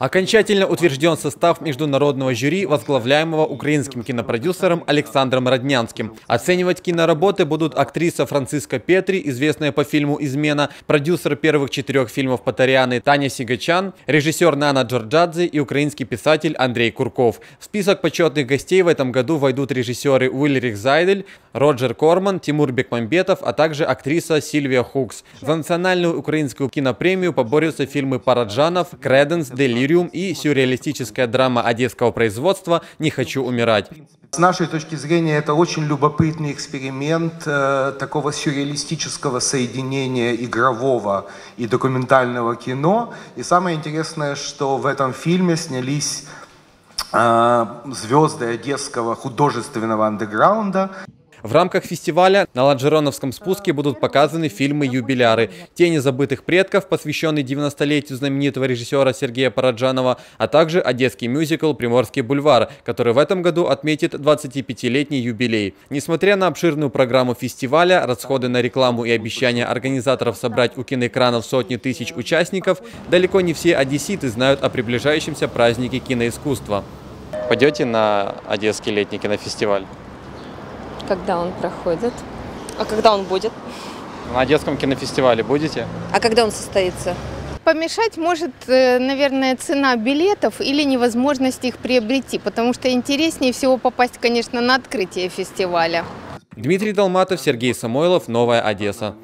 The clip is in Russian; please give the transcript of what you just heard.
Окончательно утвержден состав международного жюри, возглавляемого украинским кинопродюсером Александром Роднянским. Оценивать киноработы будут актриса Франциска Петри, известная по фильму «Измена», продюсер первых четырех фильмов Патарианы Таня Сигачан, режиссер Нана Джорджадзе и украинский писатель Андрей Курков. В список почетных гостей в этом году войдут режиссеры Уиллерих Зайдель, Роджер Корман, Тимур Бекмамбетов, а также актриса Сильвия Хукс. За национальную украинскую кинопремию поборются фильмы Параджанов, Креденс, Делирию, «Делириум» и сюрреалистическая драма одесского производства «Не хочу умирать». С нашей точки зрения это очень любопытный эксперимент э, такого сюрреалистического соединения игрового и документального кино. И самое интересное, что в этом фильме снялись э, звезды одесского художественного андеграунда. В рамках фестиваля на Ладжероновском спуске будут показаны фильмы «Юбиляры», «Тени забытых предков», посвященный 90-летию знаменитого режиссера Сергея Параджанова, а также одесский мюзикл «Приморский бульвар», который в этом году отметит 25-летний юбилей. Несмотря на обширную программу фестиваля, расходы на рекламу и обещания организаторов собрать у киноэкранов сотни тысяч участников, далеко не все одесситы знают о приближающемся празднике киноискусства. Пойдете на Одесский летний кинофестиваль? Когда он проходит. А когда он будет? На детском кинофестивале будете? А когда он состоится? Помешать может, э, наверное, цена билетов или невозможность их приобрести, потому что интереснее всего попасть, конечно, на открытие фестиваля. Дмитрий Долматов, Сергей Самойлов, Новая Одесса.